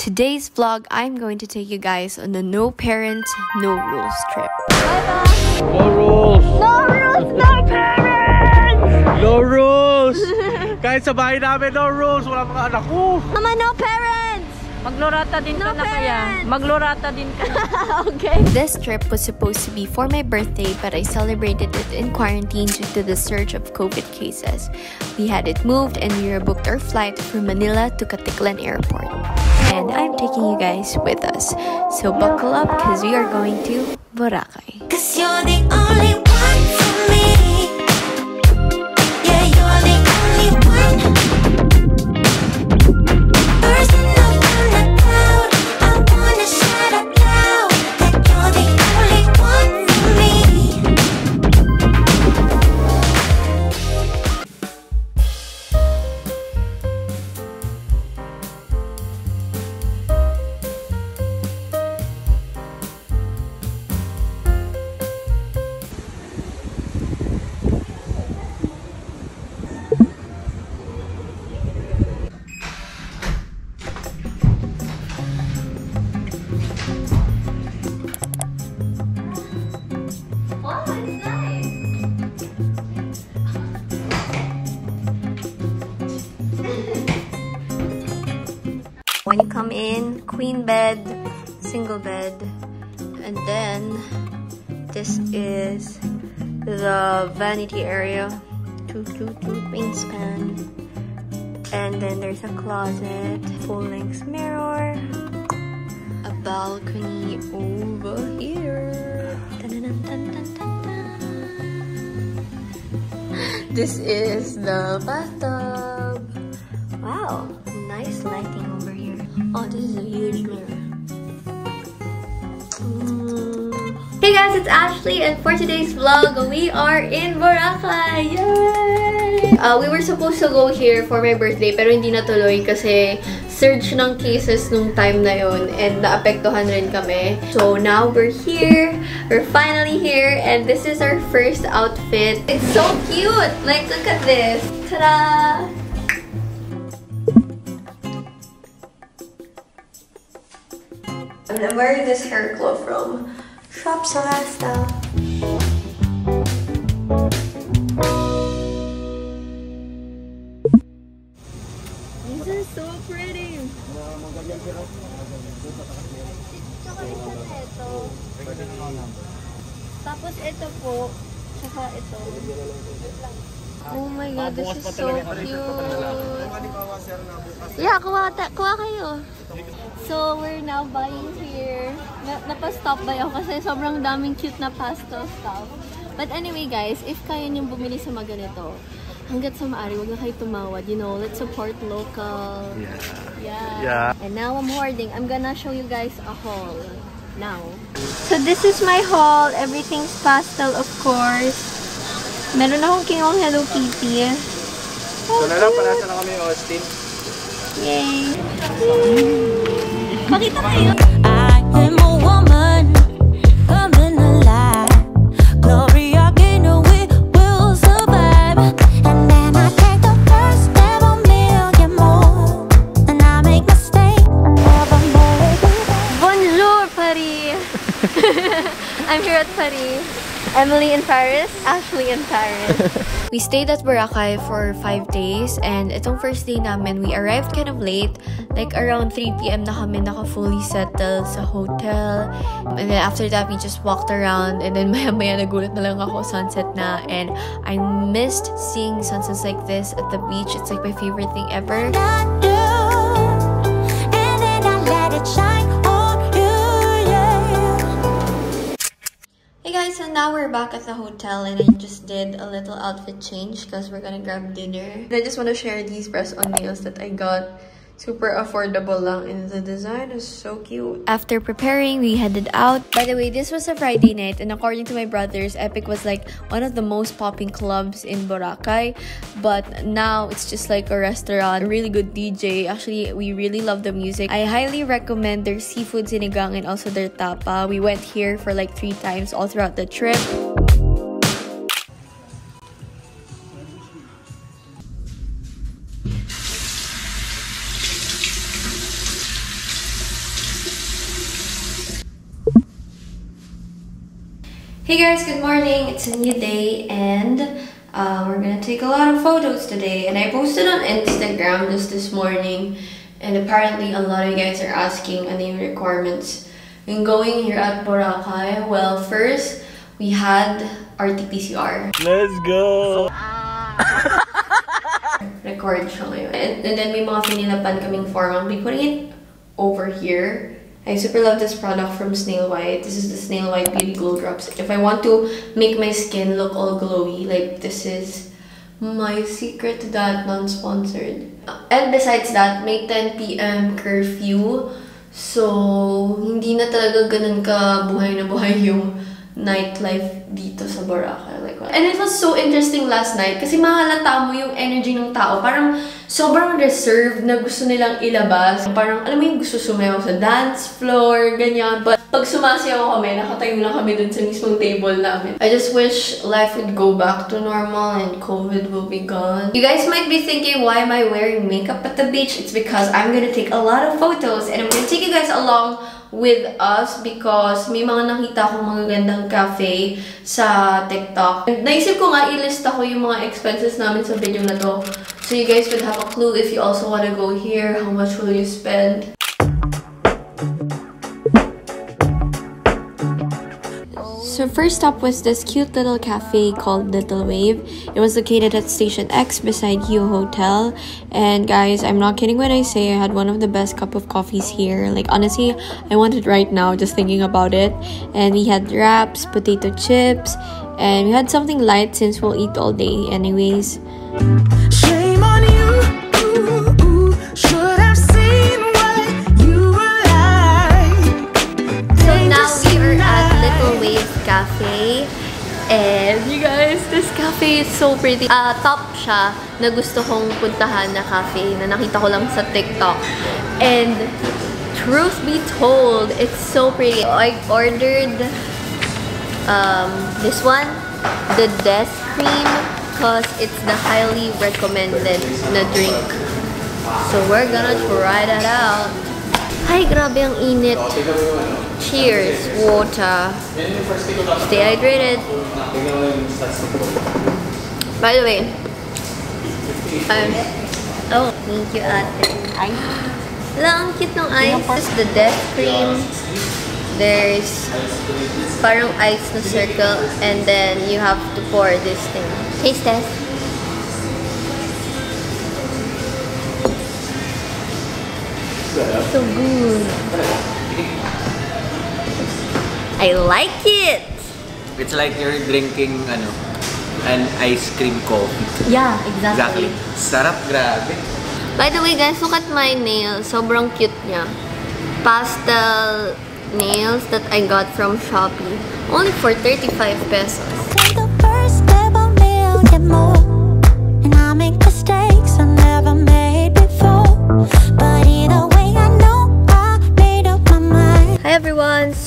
Today's vlog, I'm going to take you guys on the no parents, no rules trip. No rules! No rules, no parents! No rules! Kahit sa bahay namin, no rules! Wala mga anak ko! Mama, no parents! Maglorata din No ka na kaya. parents. Maglorata din ka okay. This trip was supposed to be for my birthday, but I celebrated it in quarantine due to the surge of COVID cases. We had it moved and we booked our flight from Manila to Katiklan Airport. And I'm taking you guys with us. So buckle up because we are going to Boracay. Come in, queen bed, single bed, and then this is the vanity area. Two, two, two main span. And then there's a closet, full length mirror, a balcony over here. Dun-dun-dun-dun-dun-dun. This is the bathtub. Guys, it's Ashley and for today's vlog, we are in Boracay! Yay! Uh, we were supposed to go here for my birthday pero hindi natuloy kasi surge ng cases nung time na yun and naapektuhan rin kami. So now we're here, we're finally here and this is our first outfit. It's so cute! Like, look at this! Ta-da! I'm wearing this hair glove from Shop Solasta. These are so pretty. Tsaka isa na ito. Tapos ito po. Tsaka ito. Oh my god, this is so cute. Yeah, kuha, kuha kayo. So, we're now buying here. Na napastop ba ako kasi sobrang daming cute na pastel stuff. But anyway guys, if kaya niyong bumili sa mga ganito, hanggat sa maaari, huwag na kayo tumawad. You know, let's support local. Yeah. Yeah. And now I'm hoarding. I'm gonna show you guys a haul now. So this is my haul. Everything's pastel, of course. Meron akong King Hello Kitty. So na lang, panasa na kami Austin. Yay! Pakita kayo! I am a woman I'm here at Paris. Emily in Paris, Ashley in Paris. We stayed at Boracay for 5 days and itong first day namin, we arrived kind of late. Like around 3pm na kami naka fully settled sa hotel. And then after that, we just walked around and then maya maya nagulat na lang ako sunset na. And I missed seeing sunsets like this at the beach. It's like my favorite thing ever. We're back at the hotel and I just did a little outfit change because we're gonna grab dinner. And I just want to share these press-on nails that I got. Super affordable lang and the design is so cute. After preparing, we headed out. By the way, this was a Friday night and according to my brothers, Epic was like one of the most popping clubs in Boracay. But now it's just like a restaurant, a really good DJ. Actually, we really love the music. I highly recommend their seafood sinigang and also their tapa. We went here for like three times all throughout the trip. Hey guys, good morning. It's a new day and uh, we're gonna take a lot of photos today. And I posted on Instagram just this morning and apparently a lot of you guys are asking yung requirements in going here at Boracay. Well, first, we had RT-PCR. Let's go! record siya ngayon. And, and then may mga finilapan kaming form. I'll be putting it over here. I super love this product from Snail White. This is the Snail White Beauty Glow Drops. If I want to make my skin look all glowy, like this is my secret that, non-sponsored. And besides that, may 10 p.m. curfew. So, hindi na talaga ganun ka buhay na buhay yung nightlife dito sa Boracay. Like, and it was so interesting last night kasi mahalata mo yung energy ng tao. Parang sobrang reserved na gusto nilang ilabas. Parang, alam mo yung gusto sumayaw sa dance floor, ganyan. But pag sumasayaw kami, nakatayo lang kami dun sa mismong table namin. I just wish life would go back to normal and COVID will be gone. You guys might be thinking, why am I wearing makeup at the beach? It's because I'm gonna take a lot of photos and I'm gonna take you guys along with us because may mga nakita akong magagandang cafe sa TikTok. Naisip ko nga, ilista ko yung mga expenses namin sa video na to. So you guys would have a clue if you also want to go here, how much will you spend. So first stop was this cute little cafe called Little Wave. It was located at Station X beside Hugh Hotel. And guys, I'm not kidding when I say I had one of the best cup of coffees here. Like honestly, I want it right now just thinking about it. And we had wraps, potato chips, and we had something light since we'll eat all day anyways. And you guys, this cafe is so pretty. Ah, top siya na gusto kong puntahan na cafe na nakita ko lang sa TikTok. And truth be told, it's so pretty. I ordered um, this one, the Death Cream, because it's the highly recommended na drink. So we're gonna try that out. Ay, grabe ang init. Cheers, water. Stay hydrated. By the way, um, oh, thank you, ate. Ay. Wala, ang cute ng ice. This is the death cream. There's parang ice na circle and then you have to pour this thing. Taste test. So good. I like it. It's like you're drinking ano, an ice cream coffee. Yeah, Exactly. Sarap, grabe. By the way, guys, look at my nails. Sobrang cute niya. Pastel nails that I got from Shopee. Only for 35 pesos.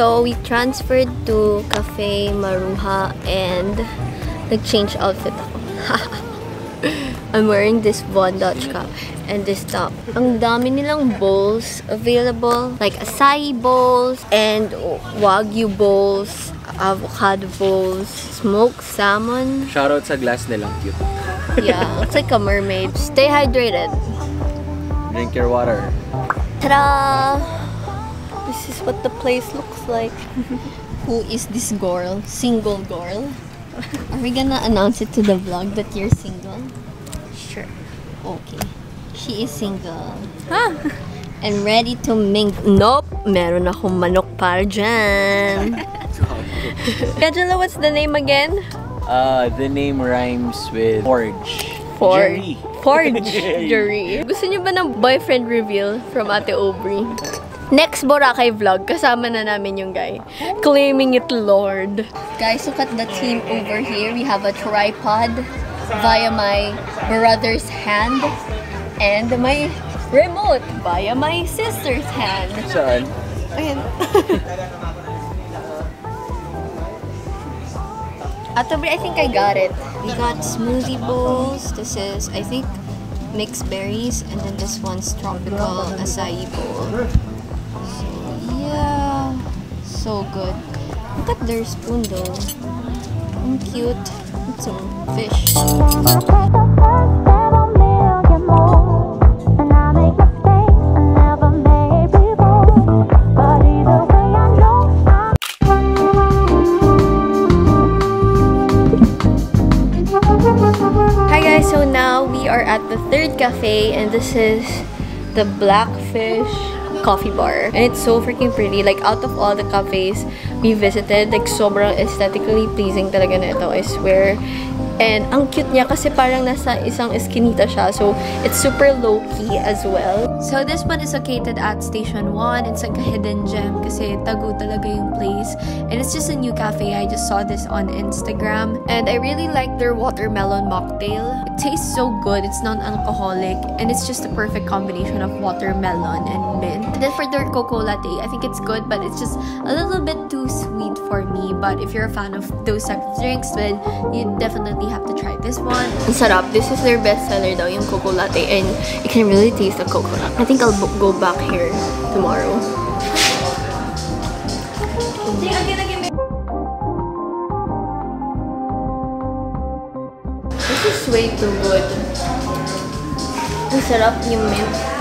So, we transferred to Cafe Maruha and nag-change outfit ako. I'm wearing this Von Dutch cup and this top. Ang dami nilang bowls available. Like acai bowls and wagyu bowls, avocado bowls, smoked salmon. Shoutout sa glass nilang cute. Yeah, looks like a mermaid. Stay hydrated. Drink your water. Ta-da! This what the place looks like. Who is this girl? Single girl? Are we gonna announce it to the vlog that you're single? Sure. Okay. She is single. Huh? And ready to ming... Nope! Meron akong manok para dyan. Angela, what's the name again? Uh, the name rhymes with Forge. For Jerry. Forge Jury. Gusto niyo ba ng boyfriend reveal from Ate Aubrey? Next Boracay vlog, kasama na namin yung guy. Claiming it Lord. Guys, look at the team over here. We have a tripod via my brother's hand and my remote via my sister's hand. Saan? Ayan. Aubrey, I think I got it. We got smoothie bowls. This is, I think, mixed berries. And then this one's tropical acai bowl. So, yeah. So good. Look at their spoon though. Ang cute. It's a fish. Hi guys, so now we are at the third cafe and this is the Blackfish Coffee Bar. And it's so freaking pretty. Like out of all the cafes we visited, like sobrang aesthetically pleasing talaga na ito, I swear. And ang cute niya kasi parang nasa isang eskinita siya. So it's super low-key as well. So this one is located at Station 1. It's like a hidden gem kasi tago talaga yung place. And it's just a new cafe. I just saw this on Instagram. And I really like their watermelon mocktail. It tastes so good. It's non-alcoholic. And it's just a perfect combination of watermelon and mint. And then for their cocoa latte, I think it's good but it's just a little bit too sweet for me. But if you're a fan of those type of drinks, then you definitely have to try this one. Ang sarap. This is their bestseller daw, yung cocoa latte. And you can really taste the coconut. I think I'll go back here tomorrow. This is way too good. Ang sarap yung mint.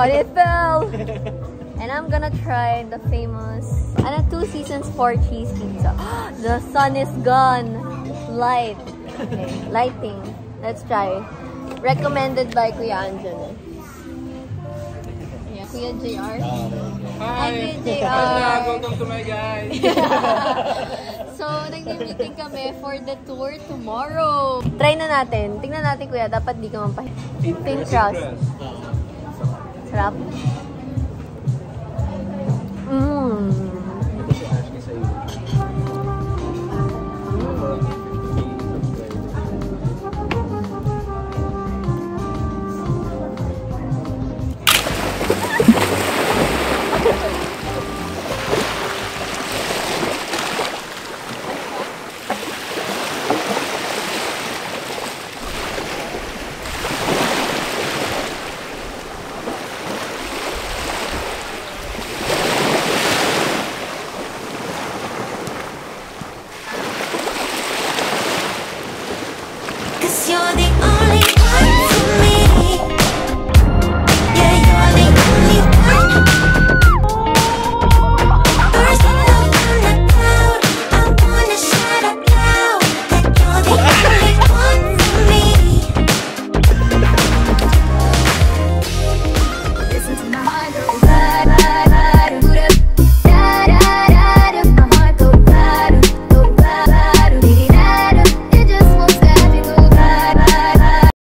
God, it fell! And I'm gonna try the famous ano, Two Seasons four cheese pizza. the sun is gone. Light. Okay, lighting. Let's try. Recommended by Kuya Angelo. Yeah, Kuya JR. Hi, Kuya JR. Welcome to my guys! So, nag-meeting kami for the tour tomorrow. Try na natin. Tingnan natin, kuya. Dapat di ka mapahin. Thin crust. Sarap. Mmm.